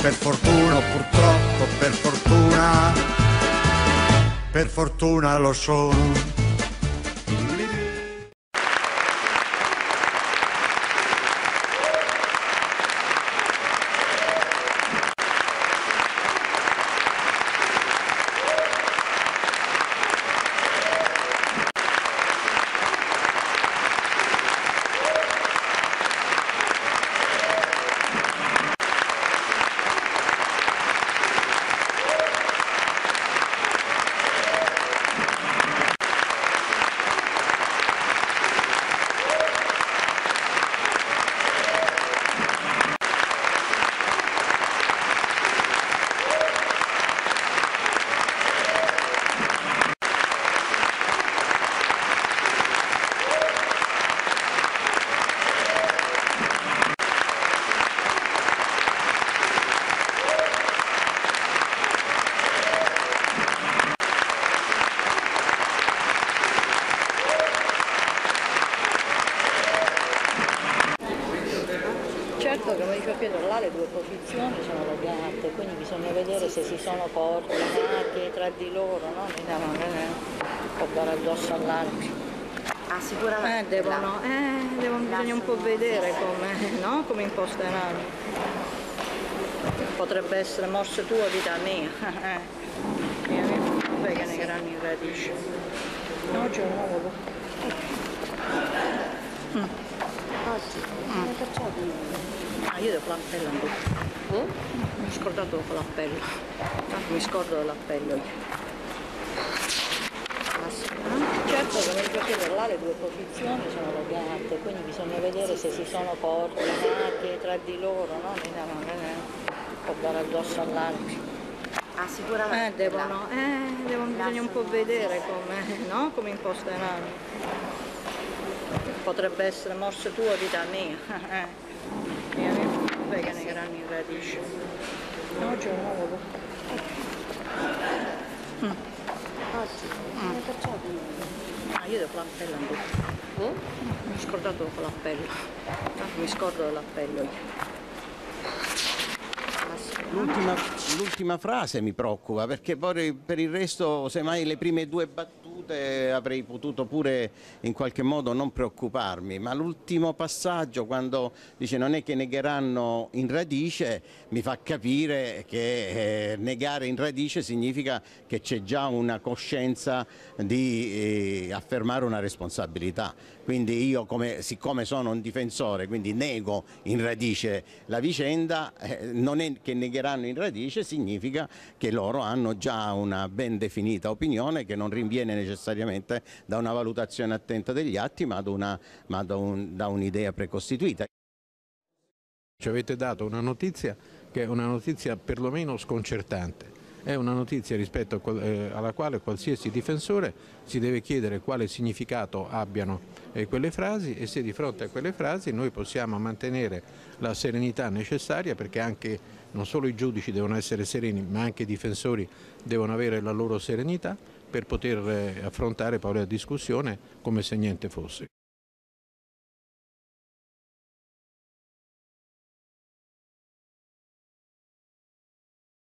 per fortuna o purtroppo per fortuna, per fortuna lo sono. Certo che come diceva Pietro là le due posizioni sono legate, quindi bisogna vedere se si sono coordinati tra di loro, no? Mica non è può dare addosso all'altro. Ah, Eh, sicuramente. devono, eh, devono, bisogna un po' vedere come, no? come imposteranno. Potrebbe essere morse tua, vita mia. eh. Vabbè che ne grani in radice. No, c'è un uovo. Oggi. Come perciò Ah, io l'appello ancora. Eh? Mi ho scordato l'appello. Tanto mi scordo dell'appello io. Certo che come diceva Pietro là le due posizioni sono legate, quindi bisogna vedere se si sono coordinati tra di loro, no? Non è può dare addosso all'altro. Ah, Eh, sicuramente. devono, eh, devono, bisogna un po' vedere come, no? come imposteranno. Potrebbe essere morse tua, vita mia. eh. Che ne grani in radice. No, c'è un uovo. Oggi. Come perciò Ah, io devo l'appello ancora. Eh? Mi ho scordato con l'appello. Mi scordo dell'appello io. L'ultima, frase mi preoccupa perché poi per il resto, semmai le prime due battute avrei potuto pure in qualche modo non preoccuparmi, ma l'ultimo passaggio quando dice non è che negheranno in radice mi fa capire che eh, negare in radice significa che c'è già una coscienza di eh, affermare una responsabilità. Quindi io come, siccome sono un difensore, quindi nego in radice la vicenda, eh, non è che negheranno in radice, significa che loro hanno già una ben definita opinione che non rinviene necessariamente da una valutazione attenta degli atti, ma da da un- un'idea precostituita. Ci avete dato una notizia che è una notizia perlomeno sconcertante. È una notizia rispetto eh, alla quale qualsiasi difensore si deve chiedere quale significato abbiano eh, quelle frasi e se di fronte a quelle frasi noi possiamo mantenere la serenità necessaria perché anche non solo i giudici devono essere sereni ma anche i difensori devono avere la loro serenità per poter eh, affrontare poi la discussione come se niente fosse.